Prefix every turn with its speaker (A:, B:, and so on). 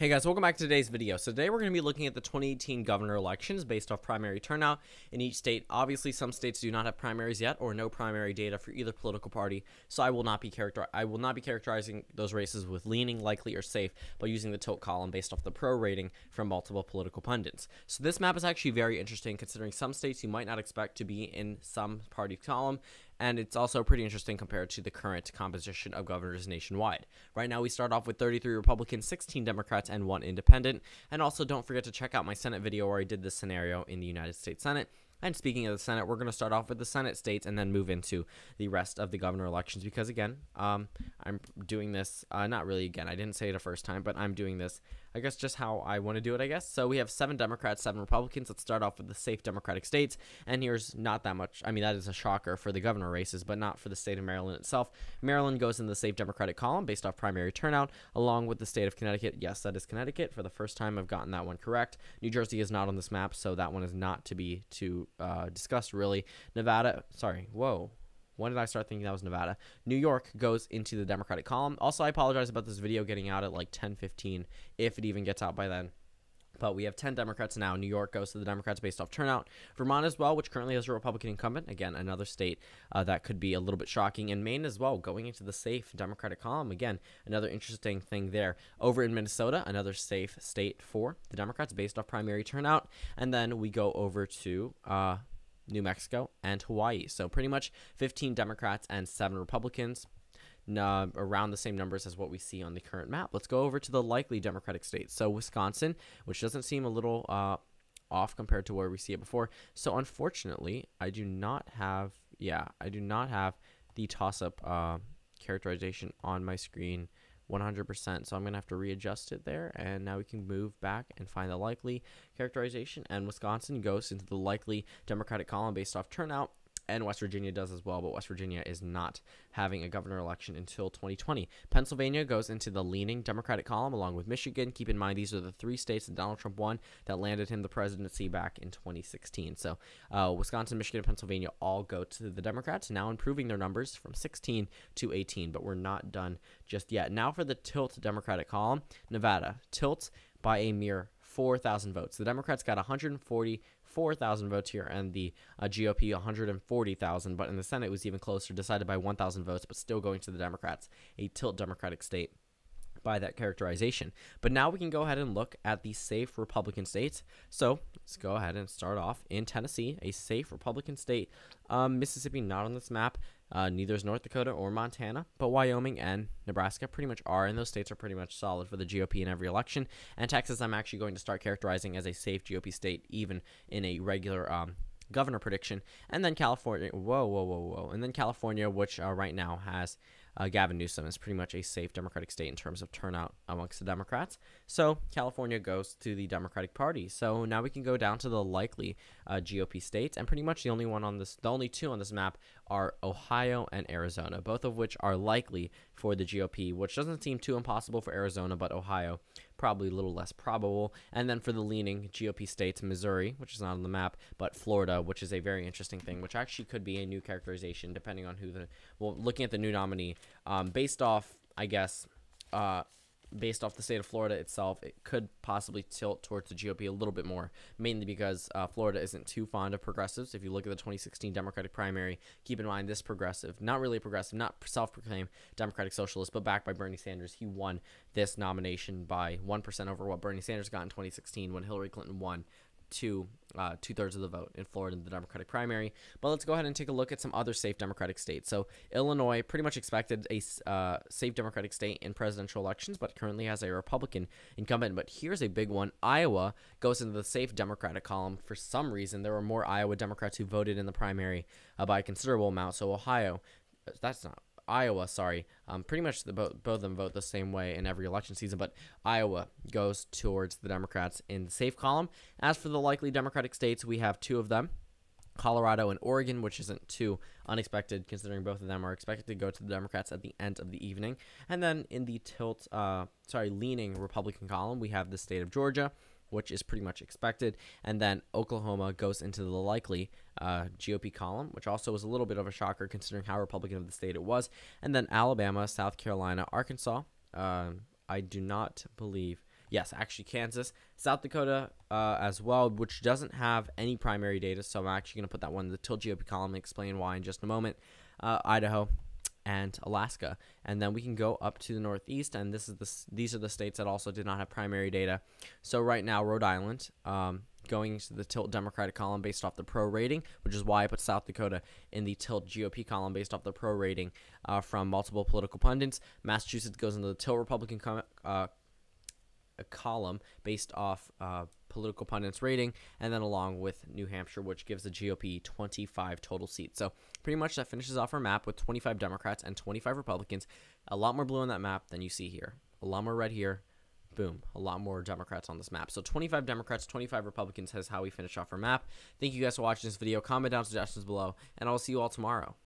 A: Hey guys, welcome back to today's video. So today we're going to be looking at the 2018 governor elections based off primary turnout in each state. Obviously, some states do not have primaries yet or no primary data for either political party, so I will not be character I will not be characterizing those races with leaning, likely, or safe, by using the tilt column based off the pro rating from multiple political pundits. So this map is actually very interesting considering some states you might not expect to be in some party column and it's also pretty interesting compared to the current composition of governors nationwide. Right now, we start off with 33 Republicans, 16 Democrats, and one independent. And also, don't forget to check out my Senate video where I did this scenario in the United States Senate. And speaking of the Senate, we're going to start off with the Senate states and then move into the rest of the governor elections because, again, um, I'm doing this, uh, not really again, I didn't say it a first time, but I'm doing this I guess just how I want to do it, I guess. So we have seven Democrats, seven Republicans. Let's start off with the safe Democratic states. And here's not that much. I mean, that is a shocker for the governor races, but not for the state of Maryland itself. Maryland goes in the safe Democratic column based off primary turnout, along with the state of Connecticut. Yes, that is Connecticut. For the first time, I've gotten that one correct. New Jersey is not on this map, so that one is not to be to uh, discussed really. Nevada, sorry, whoa. When did I start thinking that was Nevada? New York goes into the Democratic column. Also, I apologize about this video getting out at like 10:15, if it even gets out by then. But we have 10 Democrats now. New York goes to the Democrats based off turnout. Vermont as well, which currently has a Republican incumbent. Again, another state uh, that could be a little bit shocking. And Maine as well, going into the safe Democratic column. Again, another interesting thing there. Over in Minnesota, another safe state for the Democrats based off primary turnout. And then we go over to uh, New Mexico, and Hawaii. So pretty much 15 Democrats and 7 Republicans. Uh, around the same numbers as what we see on the current map. Let's go over to the likely Democratic states. So Wisconsin, which doesn't seem a little uh, off compared to where we see it before. So unfortunately, I do not have, yeah, I do not have the toss-up uh, characterization on my screen 100%. So I'm going to have to readjust it there. And now we can move back and find the likely characterization. And Wisconsin goes into the likely Democratic column based off turnout and West Virginia does as well, but West Virginia is not having a governor election until 2020. Pennsylvania goes into the leaning Democratic column along with Michigan. Keep in mind, these are the three states that Donald Trump won that landed him the presidency back in 2016. So uh, Wisconsin, Michigan, and Pennsylvania all go to the Democrats, now improving their numbers from 16 to 18, but we're not done just yet. Now for the tilt Democratic column, Nevada tilts by a mere 4,000 votes. The Democrats got 144,000 votes here, and the uh, GOP 140,000. But in the Senate, it was even closer, decided by 1,000 votes, but still going to the Democrats. A tilt Democratic state by that characterization. But now we can go ahead and look at the safe Republican states. So let's go ahead and start off in Tennessee, a safe Republican state. Um, Mississippi not on this map. Uh, neither is North Dakota or Montana, but Wyoming and Nebraska pretty much are, and those states are pretty much solid for the GOP in every election. And Texas, I'm actually going to start characterizing as a safe GOP state, even in a regular um, governor prediction. And then California, whoa, whoa, whoa, whoa. And then California, which uh, right now has uh, Gavin Newsom is pretty much a safe Democratic state in terms of turnout amongst the Democrats. So California goes to the Democratic Party. So now we can go down to the likely uh, GOP states, and pretty much the only one on this, the only two on this map are Ohio and Arizona, both of which are likely for the GOP, which doesn't seem too impossible for Arizona, but Ohio probably a little less probable. And then for the leaning GOP states, Missouri, which is not on the map, but Florida, which is a very interesting thing, which actually could be a new characterization depending on who the well, looking at the new nominee, um, based off, I guess, uh, based off the state of Florida itself, it could possibly tilt towards the GOP a little bit more, mainly because uh, Florida isn't too fond of progressives. If you look at the 2016 Democratic primary, keep in mind this progressive, not really progressive, not self proclaimed Democratic socialist, but backed by Bernie Sanders, he won this nomination by 1% over what Bernie Sanders got in 2016 when Hillary Clinton won to uh, two thirds of the vote in Florida in the Democratic primary. But let's go ahead and take a look at some other safe Democratic states. So Illinois pretty much expected a uh, safe Democratic state in presidential elections, but currently has a Republican incumbent. But here's a big one: Iowa goes into the safe Democratic column. For some reason, there were more Iowa Democrats who voted in the primary uh, by a considerable amount. So Ohio, that's not Iowa, sorry, um, pretty much the, both, both of them vote the same way in every election season, but Iowa goes towards the Democrats in the safe column. As for the likely Democratic states, we have two of them. Colorado and Oregon, which isn't too unexpected considering both of them are expected to go to the Democrats at the end of the evening. And then in the tilt, uh, sorry, leaning Republican column, we have the state of Georgia, which is pretty much expected. And then Oklahoma goes into the likely uh, GOP column, which also was a little bit of a shocker considering how Republican of the state it was. And then Alabama, South Carolina, Arkansas. Uh, I do not believe. Yes, actually Kansas, South Dakota uh, as well, which doesn't have any primary data. So I'm actually going to put that one in the tilt GOP column and explain why in just a moment. Uh, Idaho and Alaska, and then we can go up to the Northeast, and this is the these are the states that also did not have primary data. So right now, Rhode Island. Um, going to the tilt Democratic column based off the pro rating, which is why I put South Dakota in the tilt GOP column based off the pro rating uh, from multiple political pundits. Massachusetts goes into the tilt Republican uh, column based off uh, political pundits rating, and then along with New Hampshire, which gives the GOP 25 total seats. So pretty much that finishes off our map with 25 Democrats and 25 Republicans. A lot more blue on that map than you see here. A lot more red here. Boom, a lot more Democrats on this map. So 25 Democrats, 25 Republicans has how we finish off our map. Thank you guys for watching this video. Comment down suggestions below, and I'll see you all tomorrow.